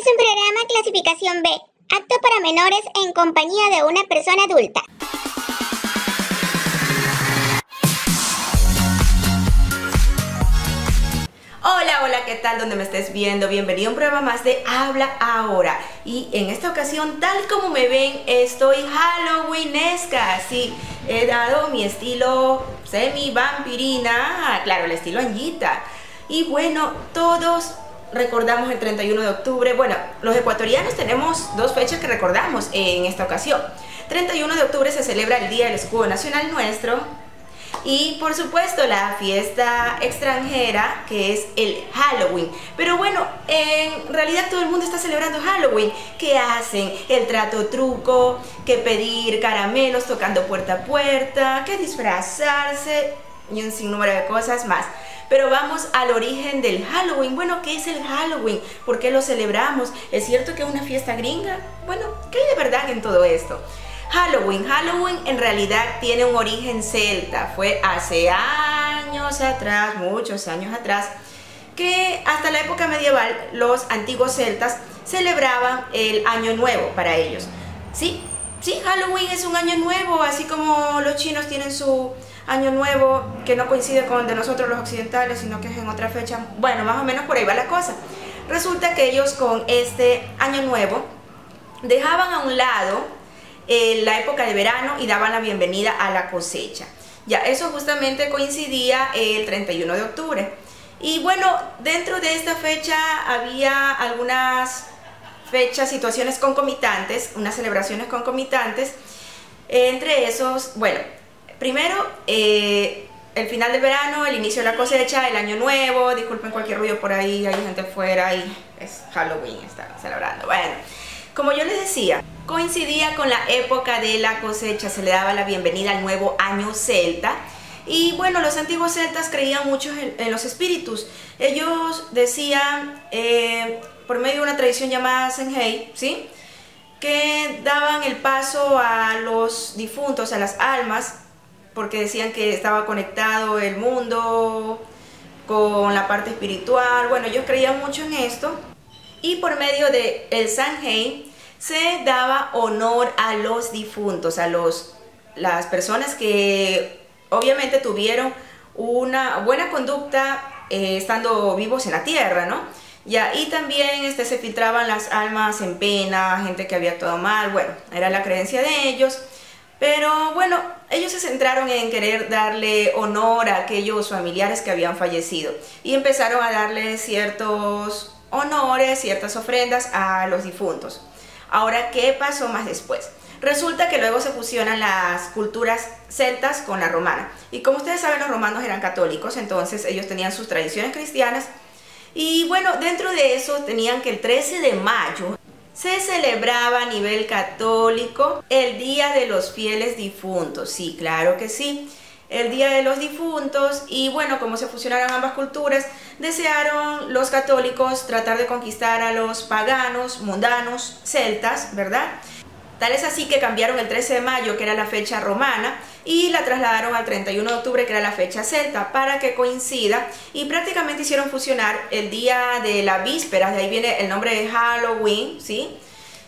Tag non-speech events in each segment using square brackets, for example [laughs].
es un programa clasificación B, apto para menores en compañía de una persona adulta. Hola, hola, ¿qué tal? Donde me estés viendo, bienvenido a un programa más de Habla Ahora. Y en esta ocasión, tal como me ven, estoy Halloweenesca. Sí, he dado mi estilo semi-vampirina, claro, el estilo Anguita. Y bueno, todos recordamos el 31 de octubre. Bueno, los ecuatorianos tenemos dos fechas que recordamos en esta ocasión. 31 de octubre se celebra el Día del Escudo Nacional nuestro, y por supuesto la fiesta extranjera que es el Halloween. Pero bueno, en realidad todo el mundo está celebrando Halloween. ¿Qué hacen? El trato truco, que pedir caramelos tocando puerta a puerta, que disfrazarse y un sinnúmero de cosas más. Pero vamos al origen del Halloween. Bueno, ¿qué es el Halloween? ¿Por qué lo celebramos? ¿Es cierto que es una fiesta gringa? Bueno, ¿qué hay de verdad en todo esto? Halloween. Halloween en realidad tiene un origen celta. Fue hace años atrás, muchos años atrás, que hasta la época medieval los antiguos celtas celebraban el año nuevo para ellos. Sí, sí, Halloween es un año nuevo, así como los chinos tienen su año nuevo que no coincide con el de nosotros los occidentales, sino que es en otra fecha. Bueno, más o menos por ahí va la cosa. Resulta que ellos con este año nuevo dejaban a un lado la época de verano y daban la bienvenida a la cosecha. Ya, eso justamente coincidía el 31 de octubre. Y bueno, dentro de esta fecha había algunas fechas, situaciones concomitantes, unas celebraciones concomitantes. Entre esos, bueno, primero eh, el final del verano, el inicio de la cosecha, el año nuevo, disculpen cualquier ruido por ahí, hay gente afuera y es Halloween, están celebrando. Bueno, como yo les decía, coincidía con la época de la cosecha, se le daba la bienvenida al nuevo año celta. Y bueno, los antiguos celtas creían mucho en, los espíritus. Ellos decían, eh, por medio de una tradición llamada Senhei, ¿sí? que daban el paso a los difuntos, a las almas, porque decían que estaba conectado el mundo con la parte espiritual. Bueno, ellos creían mucho en esto. Y por medio de el Sanhei se daba honor a los difuntos, a los, las personas que obviamente tuvieron una buena conducta eh, estando vivos en la tierra, ¿no? Y también este, se filtraban las almas en pena, gente que había actuado mal, bueno, era la creencia de ellos. Pero bueno, ellos se centraron en querer darle honor a aquellos familiares que habían fallecido y empezaron a darle ciertos honores, ciertas ofrendas a los difuntos. Ahora, ¿qué pasó más después? Resulta que luego se fusionan las culturas celtas con la romana. Y como ustedes saben, los romanos eran católicos, entonces ellos tenían sus tradiciones cristianas. Y bueno, dentro de eso tenían que el 13 de mayo se celebraba a nivel católico el Día de los Fieles Difuntos. Sí, claro que sí el Día de los Difuntos y bueno, como se fusionaron ambas culturas, desearon los católicos tratar de conquistar a los paganos, mundanos, celtas, ¿verdad? Tal es así que cambiaron el 13 de mayo, que era la fecha romana, y la trasladaron al 31 de octubre, que era la fecha celta, para que coincida, y prácticamente hicieron fusionar el día de la víspera, de ahí viene el nombre de Halloween, ¿sí?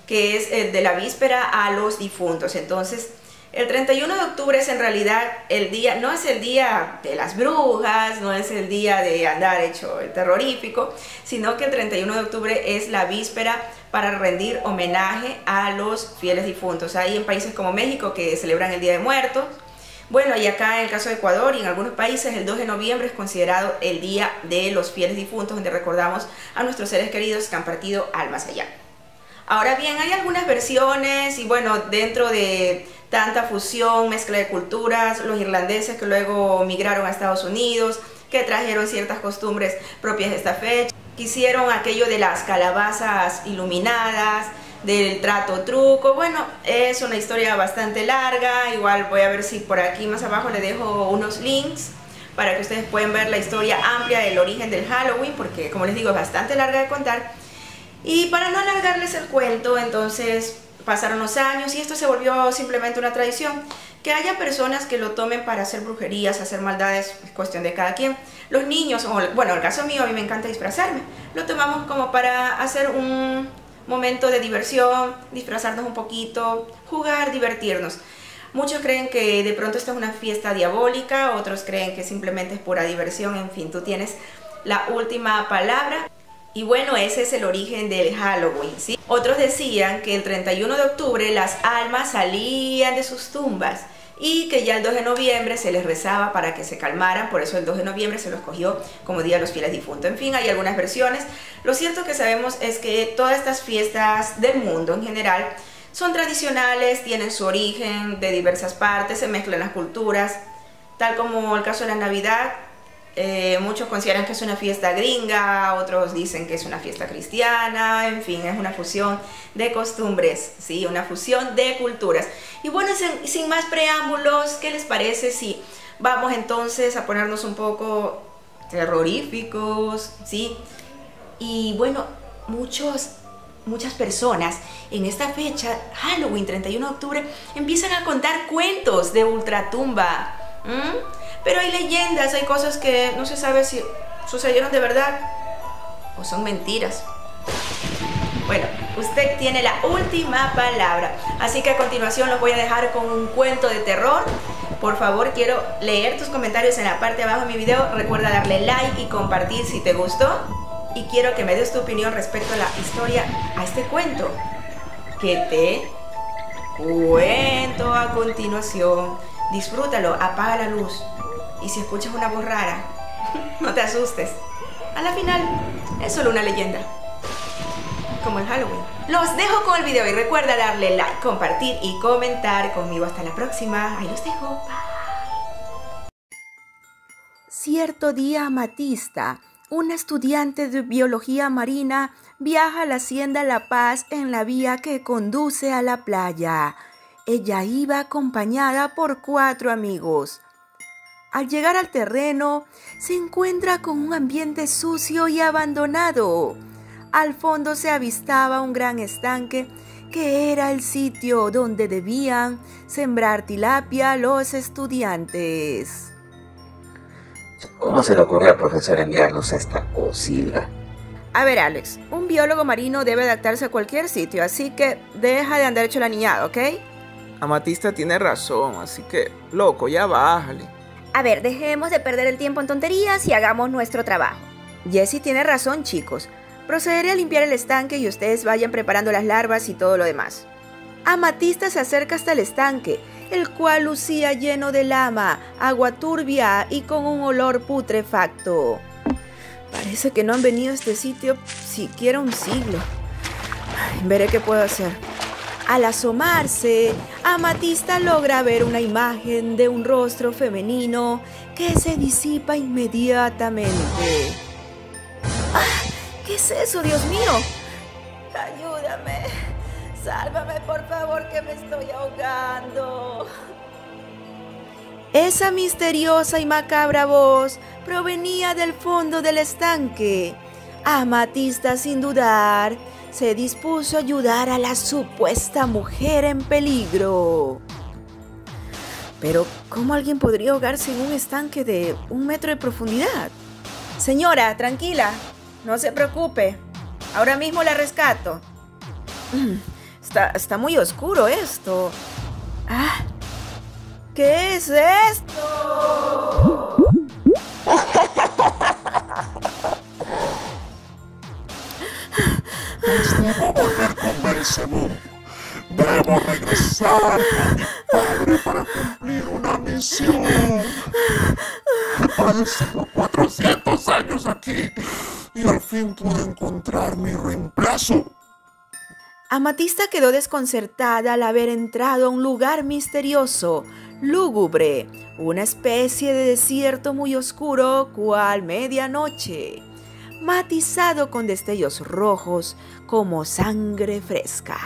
Que es el de la víspera a los difuntos. Entonces, el 31 de octubre es en realidad el día, no es el día de las brujas, no es el día de andar hecho el terrorífico, sino que el 31 de octubre es la víspera para rendir homenaje a los fieles difuntos. Hay en países como México que celebran el Día de Muertos. Bueno, y acá en el caso de Ecuador y en algunos países el 2 de noviembre es considerado el Día de los Fieles Difuntos, donde recordamos a nuestros seres queridos que han partido al más allá. Ahora bien, hay algunas versiones y bueno, dentro de tanta fusión, mezcla de culturas, los irlandeses que luego migraron a Estados Unidos, que trajeron ciertas costumbres propias de esta fecha, quisieron aquello de las calabazas iluminadas, del trato truco, bueno, es una historia bastante larga, igual voy a ver si por aquí más abajo le dejo unos links para que ustedes puedan ver la historia amplia del origen del Halloween, porque como les digo es bastante larga de contar, y para no alargarles el cuento, entonces pasaron los años y esto se volvió simplemente una tradición Que haya personas que lo tomen para hacer brujerías, hacer maldades, es cuestión de cada quien. Los niños, bueno, en el caso mío, a mí me encanta disfrazarme. Lo tomamos como para hacer un momento de diversión, disfrazarnos un poquito, jugar, divertirnos. Muchos creen que de pronto esta es una fiesta diabólica, otros creen que simplemente es pura diversión, en fin, tú tienes la última palabra. Y bueno, ese es el origen del Halloween, ¿sí? Otros decían que el 31 de octubre las almas salían de sus tumbas y que ya el 2 de noviembre se les rezaba para que se calmaran, por eso el 2 de noviembre se lo escogió como Día de los Fieles Difuntos. En fin, hay algunas versiones. Lo cierto que sabemos es que todas estas fiestas del mundo en general son tradicionales, tienen su origen de diversas partes, se mezclan las culturas, tal como el caso de la Navidad. Eh, muchos consideran que es una fiesta gringa, otros dicen que es una fiesta cristiana, en fin, es una fusión de costumbres, ¿sí? una fusión de culturas. Y bueno, sin, sin más preámbulos, ¿qué les parece si vamos entonces a ponernos un poco terroríficos? ¿sí? Y bueno, muchos muchas personas en esta fecha, Halloween 31 de octubre, empiezan a contar cuentos de ultratumba. Pero hay leyendas, hay cosas que no se sabe si sucedieron de verdad o son mentiras. Bueno, usted tiene la última palabra. Así que a continuación los voy a dejar con un cuento de terror. Por favor, quiero leer tus comentarios en la parte de abajo de mi video. Recuerda darle like y compartir si te gustó y quiero que me des tu opinión respecto a la historia, a este cuento que te cuento a continuación. Disfrútalo, apaga la luz y si escuchas una voz rara, [laughs] no te asustes. A la final es solo una leyenda, como en Halloween. Los dejo con el video y recuerda darle like, compartir y comentar conmigo. Hasta la próxima. Ahí los dejo. Cierto día Matista una estudiante de biología marina viaja a la hacienda La Paz en la vía que conduce a la playa. Ella iba acompañada por cuatro amigos. Al llegar al terreno, se encuentra con un ambiente sucio y abandonado. Al fondo se avistaba un gran estanque que era el sitio donde debían sembrar tilapia los estudiantes. ¿Cómo se le ocurre al profesor enviarnos a esta cosilla? A ver, Alex, un biólogo marino debe adaptarse a cualquier sitio, así que deja de andar hecho la niñada, ¿ok? Amatista tiene razón, así que, loco, ya bájale. A ver, dejemos de perder el tiempo en tonterías y hagamos nuestro trabajo. Jesse tiene razón, chicos. Procederé a limpiar el estanque y ustedes vayan preparando las larvas y todo lo demás. Amatista se acerca hasta el estanque el cual lucía lleno de lama, agua turbia y con un olor putrefacto. Parece que no han venido a este sitio siquiera un siglo. veré qué puedo hacer. Al asomarse, Amatista logra ver una imagen de un rostro femenino que se disipa inmediatamente. ¡Ah! ¿Qué es eso, Dios mío? Ayúdame. Sálvame, por favor, que me estoy ahogando. Esa misteriosa y macabra voz provenía del fondo del estanque. Amatista, sin dudar, se dispuso a ayudar a la supuesta mujer en peligro. Pero, ¿cómo alguien podría ahogarse en un estanque de un metro de profundidad? Señora, tranquila, no se preocupe. Ahora mismo la rescato. Mm, Está, muy oscuro esto. Ah, ¿Qué es esto? Debo volver con Belzebú. Debo regresar a mi padre para cumplir una misión. He padecido 400 años aquí y al fin pude encontrar mi reemplazo. Amatista quedó desconcertada al haber entrado a un lugar misterioso, lúgubre, una especie de desierto muy oscuro, cual medianoche, matizado con destellos rojos como sangre fresca.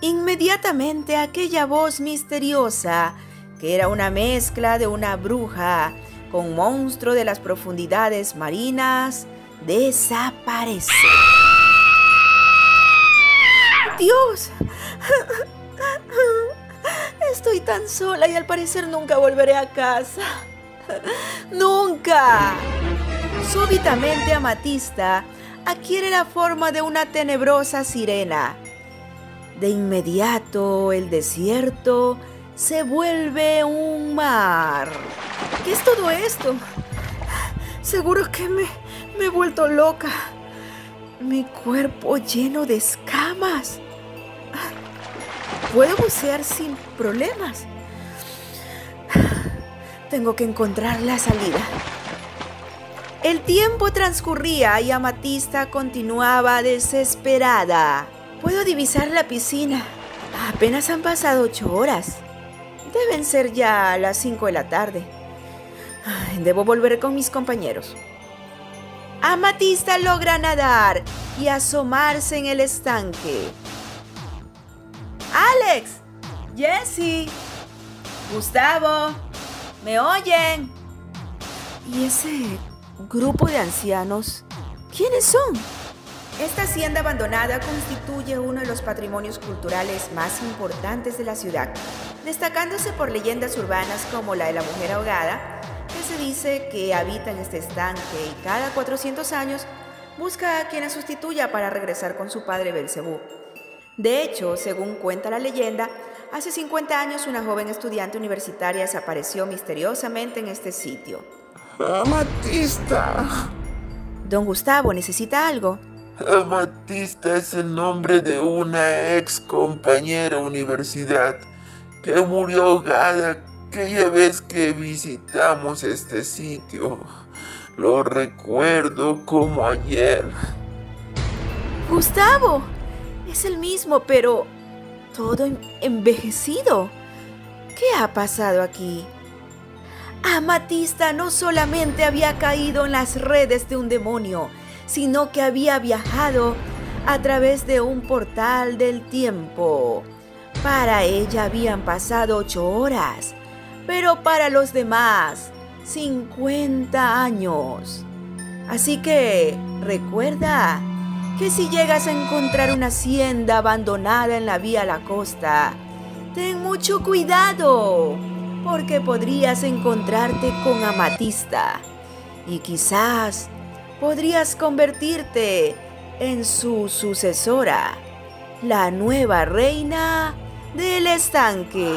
Inmediatamente aquella voz misteriosa, que era una mezcla de una bruja con monstruo de las profundidades marinas, desaparece. Dios, estoy tan sola y al parecer nunca volveré a casa. ¡Nunca! Súbitamente Amatista adquiere la forma de una tenebrosa sirena. De inmediato el desierto se vuelve un mar. ¿Qué es todo esto? Seguro que me, me he vuelto loca. Mi cuerpo lleno de escamas. Puedo bucear sin problemas. Tengo que encontrar la salida. El tiempo transcurría y Amatista continuaba desesperada. Puedo divisar la piscina. Apenas han pasado ocho horas. Deben ser ya las cinco de la tarde. Debo volver con mis compañeros. Amatista logra nadar y asomarse en el estanque. Alex, Jesse, Gustavo, ¿me oyen? ¿Y ese grupo de ancianos? ¿Quiénes son? Esta hacienda abandonada constituye uno de los patrimonios culturales más importantes de la ciudad, destacándose por leyendas urbanas como la de la mujer ahogada, que se dice que habita en este estanque y cada 400 años busca a quien la sustituya para regresar con su padre Belcebú. De hecho, según cuenta la leyenda, hace 50 años una joven estudiante universitaria desapareció misteriosamente en este sitio. Amatista. Don Gustavo, ¿necesita algo? Amatista es el nombre de una ex compañera universidad que murió ahogada aquella vez que visitamos este sitio. Lo recuerdo como ayer. Gustavo, es el mismo, pero todo envejecido. ¿Qué ha pasado aquí? Amatista no solamente había caído en las redes de un demonio, sino que había viajado a través de un portal del tiempo. Para ella habían pasado ocho horas, pero para los demás, 50 años. Así que recuerda que si llegas a encontrar una hacienda abandonada en la vía a la costa, ten mucho cuidado, porque podrías encontrarte con Amatista y quizás podrías convertirte en su sucesora, la nueva reina del estanque.